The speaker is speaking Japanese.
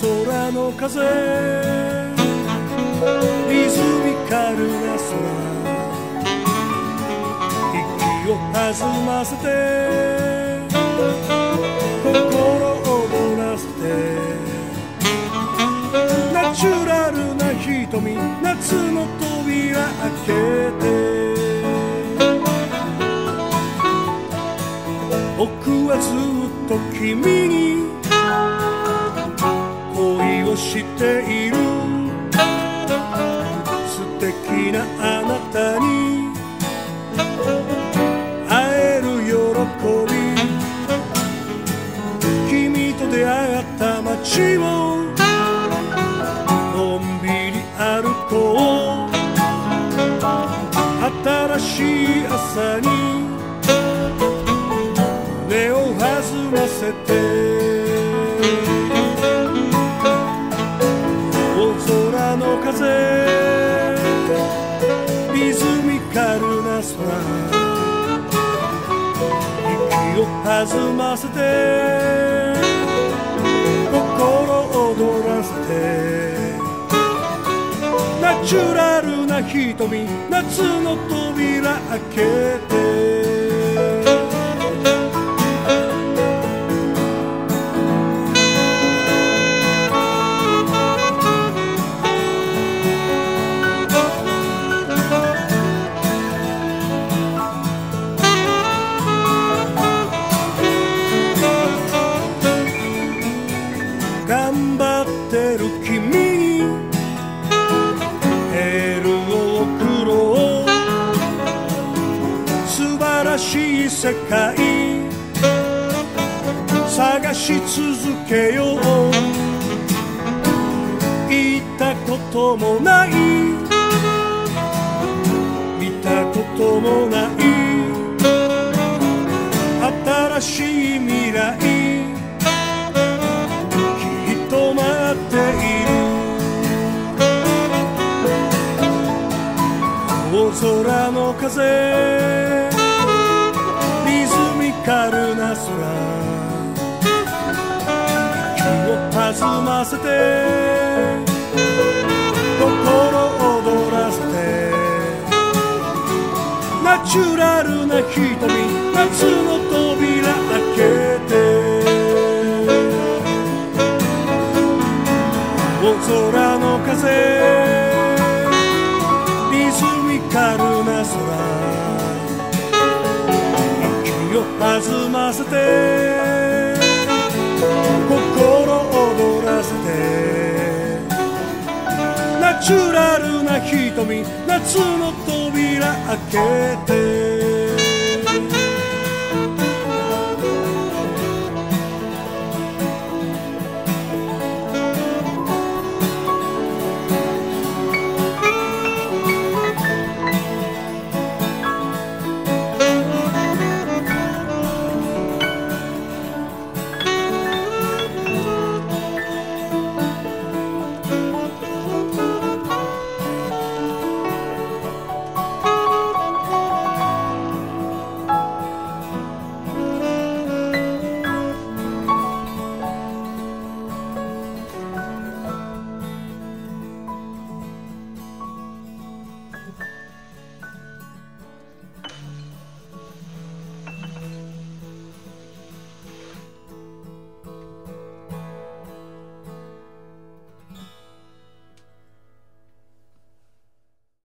空の風息を弾ませて。心を踊らせて。ナチュラルな瞳夏の扉開けて。僕はずっと君に。恋をしている。素敵なあの風。リズミカルな空息を弾ませて。心躍らせて。ナチュラルな瞳。夏の扉開けて。頑張ってる君。にエールを送ろう。素晴らしい世界。探し続けよう。行ったこともない。空の風。リズミカルな空息を弾ませて。心躍らせて。ナチュラルな瞳。夏のカルな空息を弾ませて。心躍らせて。ナチュラルな瞳夏の扉開けて。